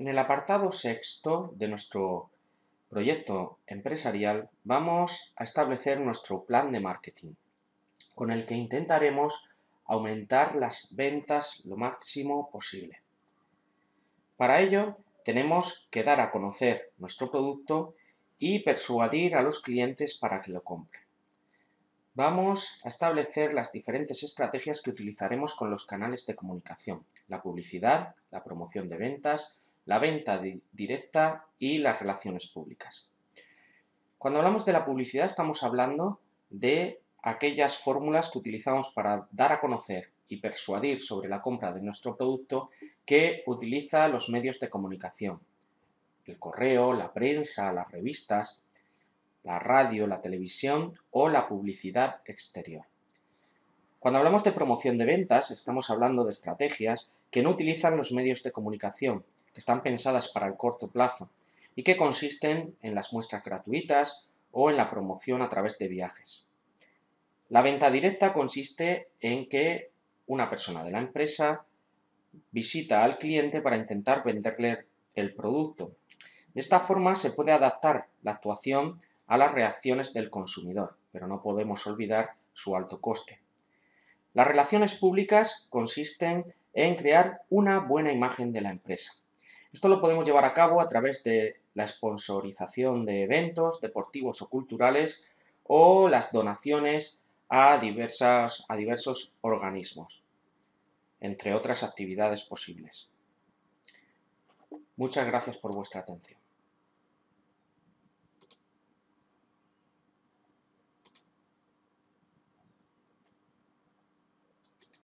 En el apartado sexto de nuestro proyecto empresarial vamos a establecer nuestro plan de marketing, con el que intentaremos aumentar las ventas lo máximo posible. Para ello, tenemos que dar a conocer nuestro producto y persuadir a los clientes para que lo compren. Vamos a establecer las diferentes estrategias que utilizaremos con los canales de comunicación, la publicidad, la promoción de ventas, la venta directa y las relaciones públicas. Cuando hablamos de la publicidad estamos hablando de aquellas fórmulas que utilizamos para dar a conocer y persuadir sobre la compra de nuestro producto que utiliza los medios de comunicación. El correo, la prensa, las revistas, la radio, la televisión o la publicidad exterior. Cuando hablamos de promoción de ventas, estamos hablando de estrategias que no utilizan los medios de comunicación, están pensadas para el corto plazo y que consisten en las muestras gratuitas o en la promoción a través de viajes. La venta directa consiste en que una persona de la empresa visita al cliente para intentar venderle el producto. De esta forma se puede adaptar la actuación a las reacciones del consumidor, pero no podemos olvidar su alto coste. Las relaciones públicas consisten en crear una buena imagen de la empresa. Esto lo podemos llevar a cabo a través de la sponsorización de eventos deportivos o culturales o las donaciones a, diversas, a diversos organismos, entre otras actividades posibles. Muchas gracias por vuestra atención.